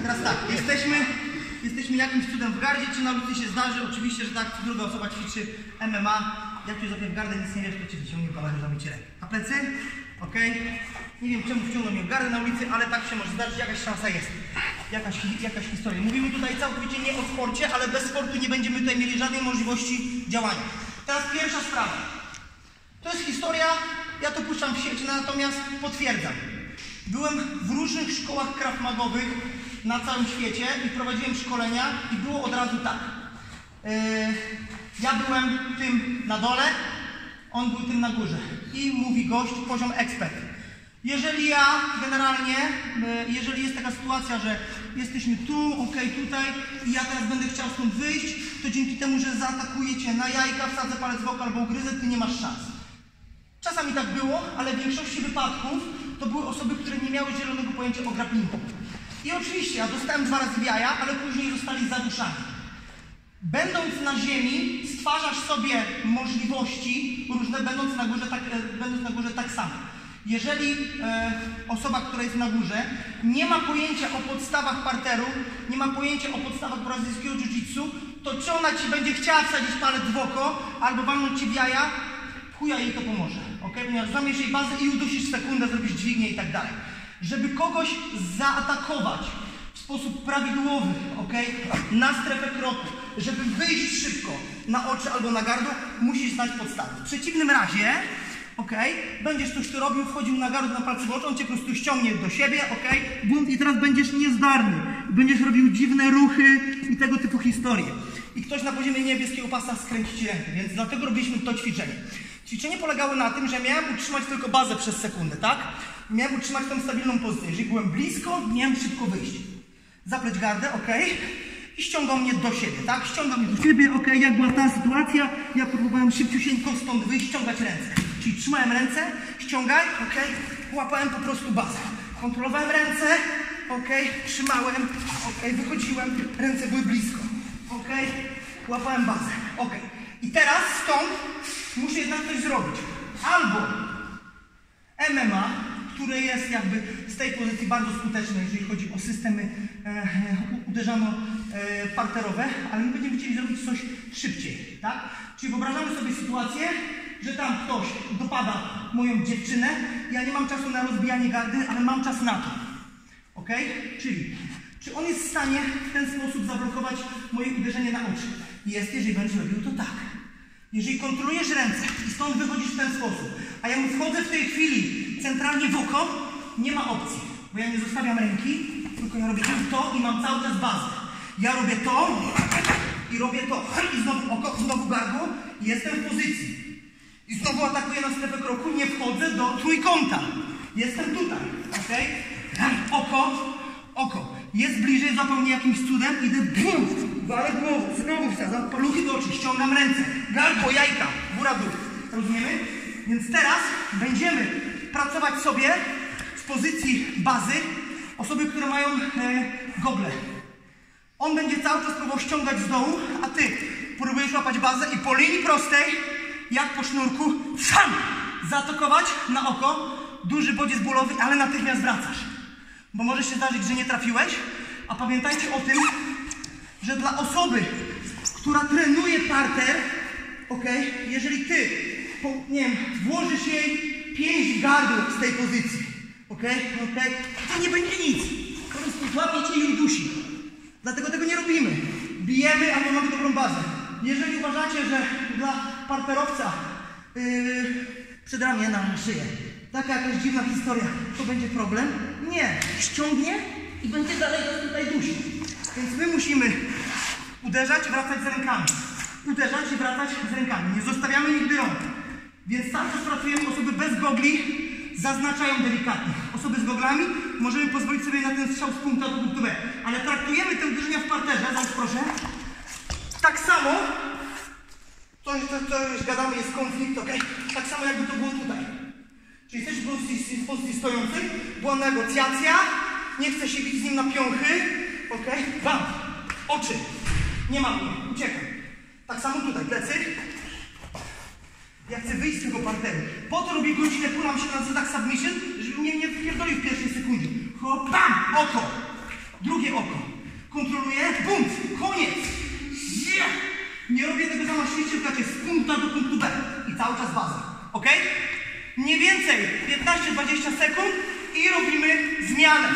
Teraz tak, jesteśmy, jesteśmy jakimś cudem w gardzie, czy na ulicy się zdarzy, oczywiście, że tak, co druga osoba ćwiczy MMA, jak cię złapie w gardę, nic nie wiesz, to cię wyciągnie zamie ci rękę. Na plecy? Okej? Nie wiem czemu wciągnął mnie w gardę na ulicy, ale tak się może zdarzyć, jakaś szansa jest. Jakaś, jakaś historia. Mówimy tutaj całkowicie nie o sporcie, ale bez sportu nie będziemy tutaj mieli żadnej możliwości działania. Teraz pierwsza sprawa. To jest historia, ja to puszczam w sieć, natomiast potwierdzam. Byłem w różnych szkołach krav magowych na całym świecie i prowadziłem szkolenia i było od razu tak. Yy, ja byłem tym na dole, on był tym na górze. I mówi gość, poziom ekspert. Jeżeli ja generalnie, yy, jeżeli jest taka sytuacja, że jesteśmy tu, ok, tutaj i ja teraz będę chciał stąd wyjść, to dzięki temu, że zaatakuję cię na jajka, wsadzę palec w oko albo ugryzę, ty nie masz szans. Czasami tak było, ale w większości wypadków to były osoby, które nie miały zielonego pojęcia o grapplingu. I oczywiście ja dostałem dwa razy jaja, ale później zostali zaduszani. Będąc na ziemi, stwarzasz sobie możliwości różne, będąc na górze tak, e, będąc na górze tak samo. Jeżeli e, osoba, która jest na górze, nie ma pojęcia o podstawach parteru, nie ma pojęcia o podstawach brazylijskiego jiu-jitsu, to czy ona ci będzie chciała wsadzić palec w oko albo walnąć ci w jaja, chuja jej to pomoże, ok? Ponieważ zamiesz jej bazę i udusisz sekundę, zrobisz dźwignię i tak dalej. Żeby kogoś zaatakować w sposób prawidłowy, ok? Na strefę kroku, żeby wyjść szybko na oczy albo na gardło, musisz znać podstawy. W przeciwnym razie, ok? Będziesz coś tu robił, wchodził na gardło na palce w oczy, on cię po prostu ściągnie do siebie, ok? Bunt i teraz będziesz niezdarny. Będziesz robił dziwne ruchy i tego typu historie. I ktoś na poziomie niebieskiego pasa skręci ci rękę, więc dlatego robiliśmy to ćwiczenie. Ćwiczenie polegało na tym, że miałem utrzymać tylko bazę przez sekundę, tak? Miałem utrzymać tą stabilną pozycję. Jeżeli byłem blisko, miałem szybko wyjść. Zapleć gardę, ok? I ściągał mnie do siebie, tak? Ściągał mnie do siebie, ok? Jak była ta sytuacja, ja próbowałem szybciusieńko stąd wyjść, ściągać ręce. Czyli trzymałem ręce, ściągaj, ok? Łapałem po prostu bazę. Kontrolowałem ręce, ok? Trzymałem, ok? Wychodziłem, ręce były blisko, ok? Łapałem bazę, ok? I teraz stąd muszę jednak coś zrobić. Albo MMA, które jest jakby z tej pozycji bardzo skuteczne, jeżeli chodzi o systemy e, uderzano e, parterowe, ale my będziemy chcieli zrobić coś szybciej, tak? Czyli wyobrażamy sobie sytuację, że tam ktoś dopada moją dziewczynę, ja nie mam czasu na rozbijanie gardy, ale mam czas na to. Ok? Czyli, czy on jest w stanie w ten sposób zablokować moje uderzenie na oczy? Jest, jeżeli będzie robił to tak. Jeżeli kontrolujesz ręce i stąd wychodzisz w ten sposób, a ja mu wchodzę w tej chwili centralnie w oko, nie ma opcji, bo ja nie zostawiam ręki, tylko ja robię to i mam cały czas bazę. Ja robię to i robię to i znowu oko, znowu gardło i jestem w pozycji. I znowu atakuję na strefę kroku, nie wchodzę do trójkąta. Jestem tutaj, ok? Oko, oko. Jest bliżej, złapał mnie jakimś cudem, idę bum, walę głową, znowu wsadzam paluchy do oczy, ściągam ręce, gardło, jajka, góra, dół. Rozumiemy? Więc teraz będziemy pracować sobie z pozycji bazy osoby, które mają e, gogle. On będzie cały czas próbował ściągać z dołu, a ty próbujesz łapać bazę i po linii prostej, jak po sznurku, sam zaatakować na oko, duży bodziec bólowy, ale natychmiast wracasz. Bo może się zdarzyć, że nie trafiłeś, a pamiętajcie o tym, że dla osoby, która trenuje parter, ok, jeżeli ty, po, nie wiem, włożysz jej pięść w gardło z tej pozycji, ok, ok, to nie będzie nic. Po prostu złapie cię i udusi. Dlatego tego nie robimy. Bijemy, albo mamy dobrą bazę. Jeżeli uważacie, że dla parterowca yy, przedramię na szyję, taka jakaś dziwna historia, to będzie problem? Nie. Ściągnie i będzie dalej tutaj dusił. Więc my musimy uderzać i wracać z rękami. Uderzać i wracać z rękami. Nie zostawiamy nigdy rąk. Więc cały czas pracujemy osoby bez gogli, zaznaczają delikatnie. Osoby z goglami możemy pozwolić sobie na ten strzał z punktu A do punktu B. Ale traktujemy te uderzenia w parterze, zaraz proszę, tak samo, to, to, to już gadamy, jest konflikt, ok? Tak samo jakby to było tutaj. Czyli jesteś w pozycji, w pozycji stojącej, była negocjacja, nie chcę się bić z nim na piąchy, ok? Wam, oczy, nie mam mnie, uciekam. Tak samo tutaj, plecy. Ja chcę wyjść z tego parteru. Po to robię godzinę, kuram się na zasadach submission, żeby mnie nie wypierdolił w pierwszej sekundzie. Hop, bam! Oko! Drugie oko. Kontroluję, bum! Koniec! Yeah! Nie robię tego za maszynistę, tylko z punktu A do punktu B. I cały czas baza. Ok? Mniej więcej 15-20 sekund i robimy zmianę.